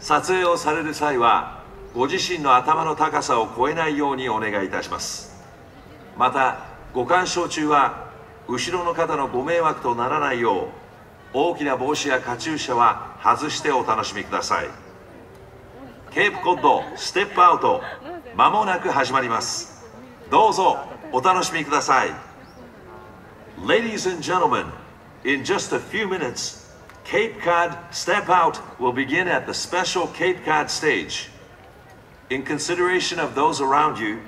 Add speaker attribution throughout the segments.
Speaker 1: 撮影をされる際はご自身の頭の高さを超えないようにお願いいたします。またご鑑賞中は後ろの方のご迷惑とならないよう大きな帽子やカチューシャは外してお楽しみください。ケープコッドステップアウトまもなく始まります。どうぞお楽しみください。Ladies and gentlemen, in just a few minutes, Cape Cod Step Out will begin at the special Cape Cod stage. In consideration of those around you,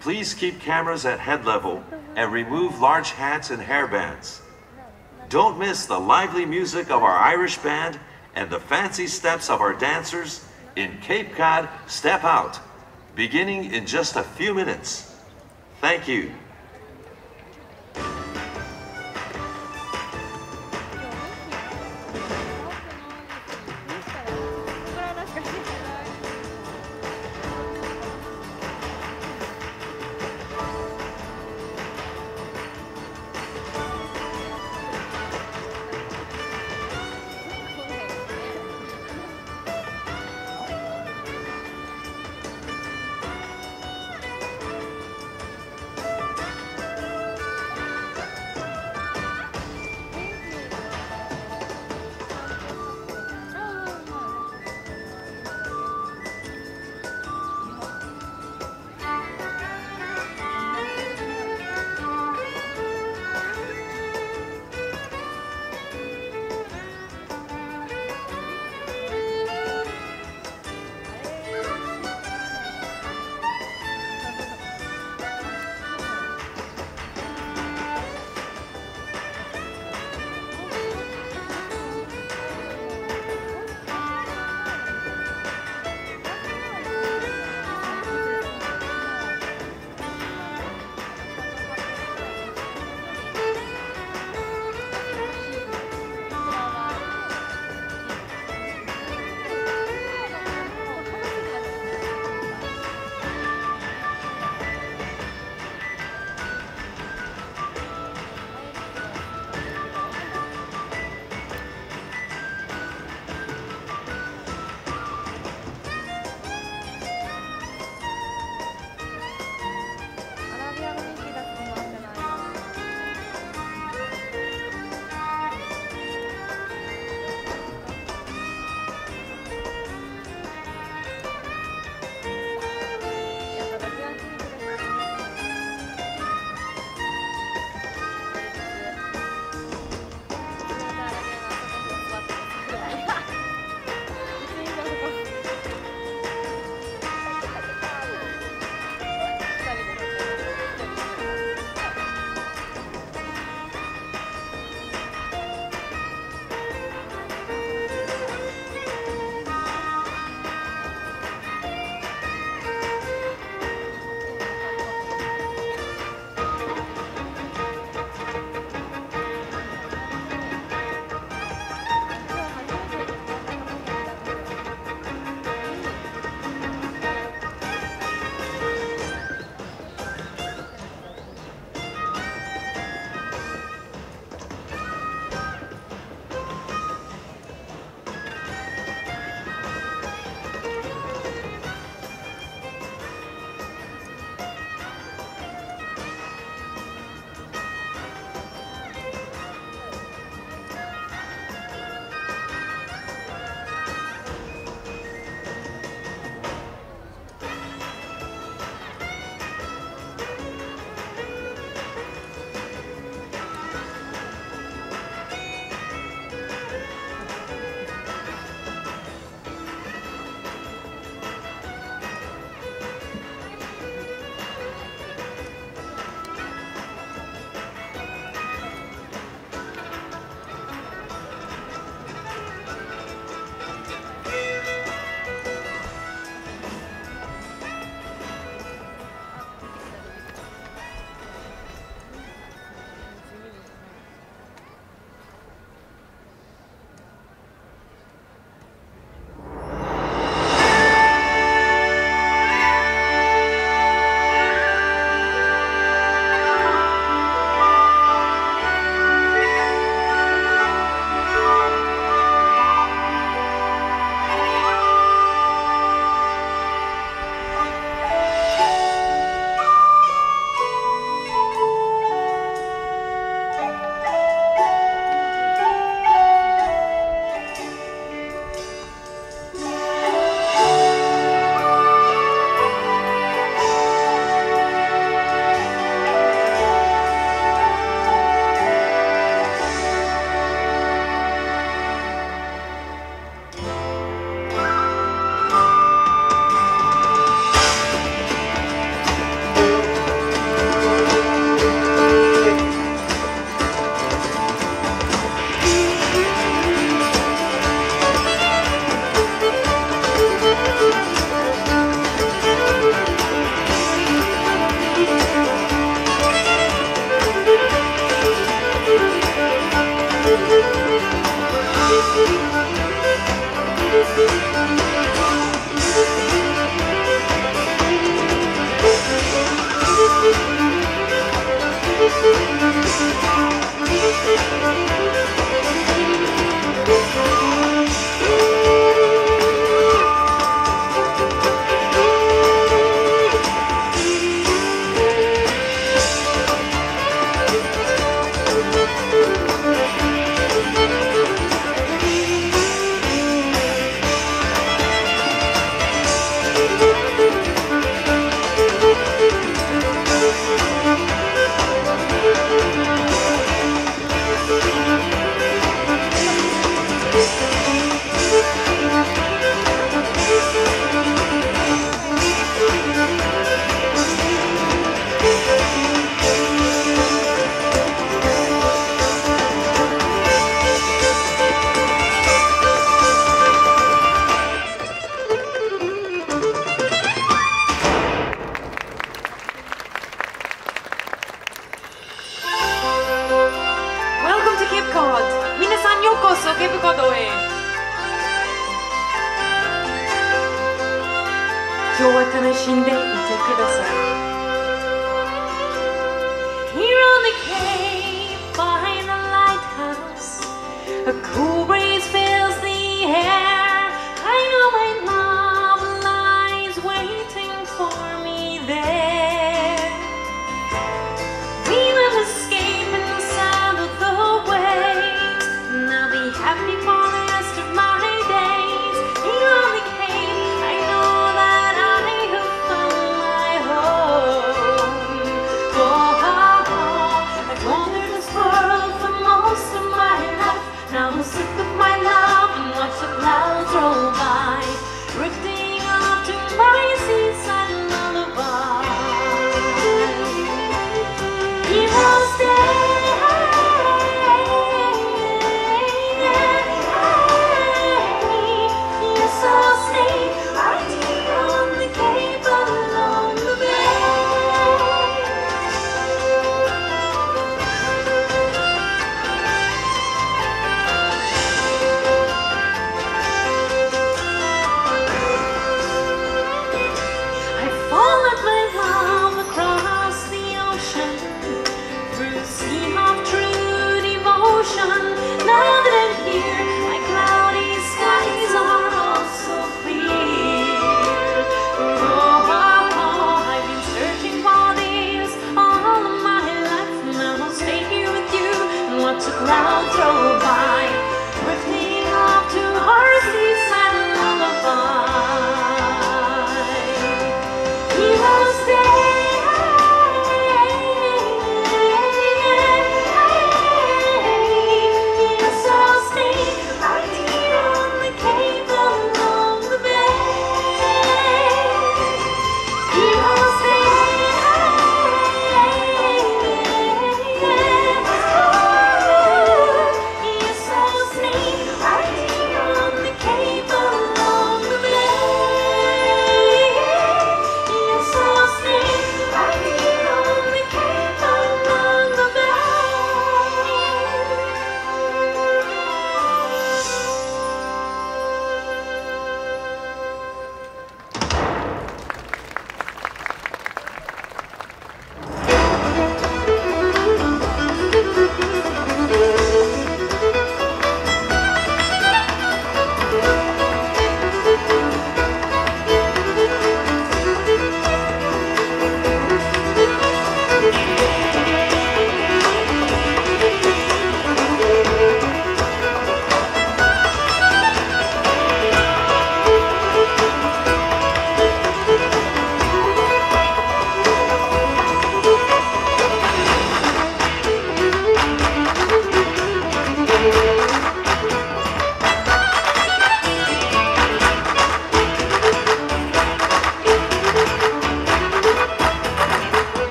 Speaker 1: please keep cameras at head level and remove large hats and hairbands. Don't miss the lively music of our Irish band and the fancy steps of our dancers in Cape Cod Step Out, beginning in just a few minutes. Thank you.「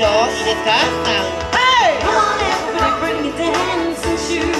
Speaker 2: floor. いい
Speaker 3: ですか Now. Hey!
Speaker 2: Come on everybody, bring your dancing shoes.